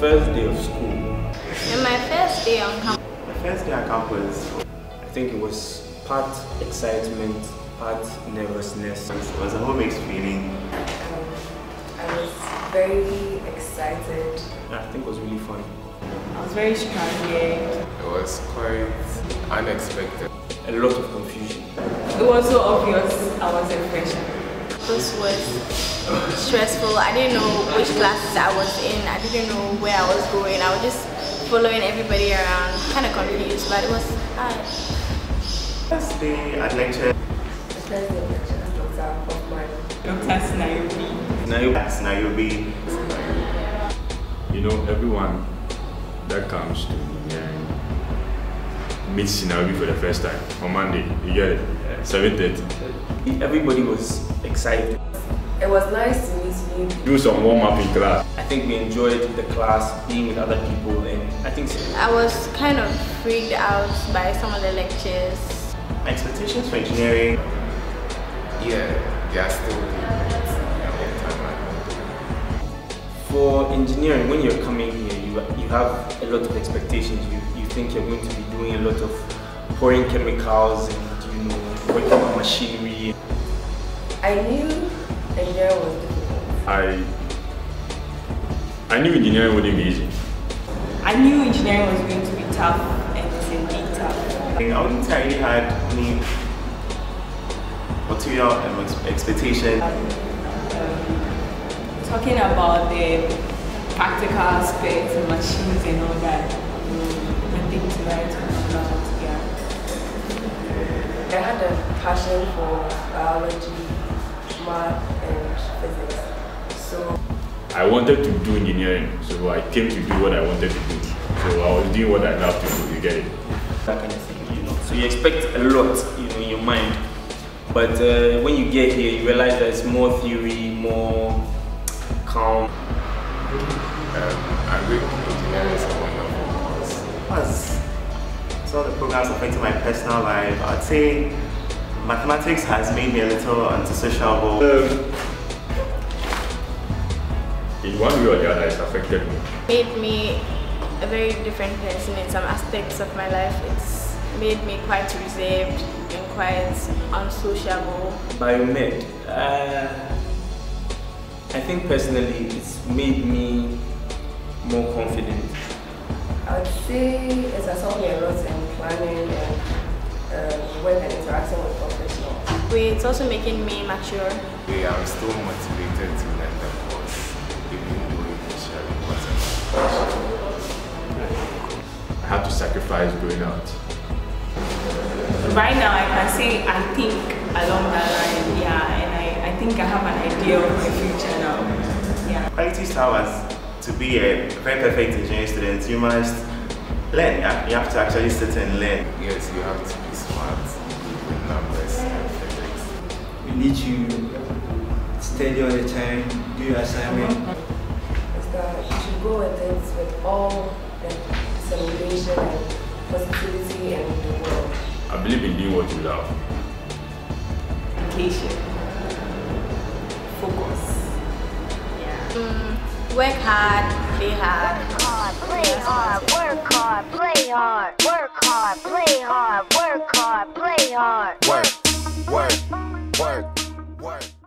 first day of school. And my first day on campus. My first day on campus. I think it was part excitement, part nervousness. It was a whole mixed feeling. Um, I was very excited. I think it was really fun. I was very stranded. It was quite unexpected. A lot of confusion. It was so obvious I was a freshman. This was stressful. I didn't know which classes I was in. I didn't know where I was going. I was just following everybody around, kind of confused, but it was hard. First day at lecture. The first day of lecture, Dr. Hoffman. Dr. Snayobi. Nayobi. That's Nairobi. You know, everyone that comes to engineering meets Sinabi for the first time on Monday. You get it? 7.30. Everybody was excited. It was nice to meet you. Do some warm up in class. I think we enjoyed the class, being with other people, and I think I was kind of freaked out by some of the lectures. My expectations for engineering. Yeah, they are still the for engineering, when you're coming here, you, you have a lot of expectations. You, you think you're going to be doing a lot of pouring chemicals and you know working on machinery. I knew engineering was difficult. I I knew engineering wouldn't be easy. I knew engineering was going to be tough and it's indeed tough. I wouldn't say I really had any material um, ex- expectation. Talking about the practical aspects of machines and all that. I think to write about, yeah. I had a passion for biology, math, and physics. So I wanted to do engineering, so I came to do what I wanted to do. So I was doing what I love to do, you get it? that kind of thing, you know. So you expect a lot, you know, in your mind. But uh, when you get here, you realize that it's more theory, more calm. Um, Agric engineering is a wonderful course. As some the programs affecting my personal life, I'd say mathematics has made me a little antisociable. Um, in one way or the other, it's affected me. Made me a very different person in some aspects of my life. It's made me quite reserved and quite unsociable. Biomed, uh, I think personally it's made me more confident. I would say it has helped me a lot in planning and um, work and interacting with professionals. It's also making me mature. We are still motivated to learn the course, even though initially it wasn't. I had to sacrifice going out. Right now, I can say I think along that line, yeah, and I, I think I have an idea of my future now. Yeah. Quality Star was to be a very perfect engineering student, you must learn. Yeah? You have to actually sit and learn. Yes, you have to be smart with numbers and physics. We need you study all the time, do your assignment. Is that you should go with it with all the celebration and positivity and the world. I believe in doing what you love. Education. Focus. Mm, Work hard, play hard. Work hard, play hard, work hard, play hard. Work hard, play hard, work hard, play hard. Work, work, work, work.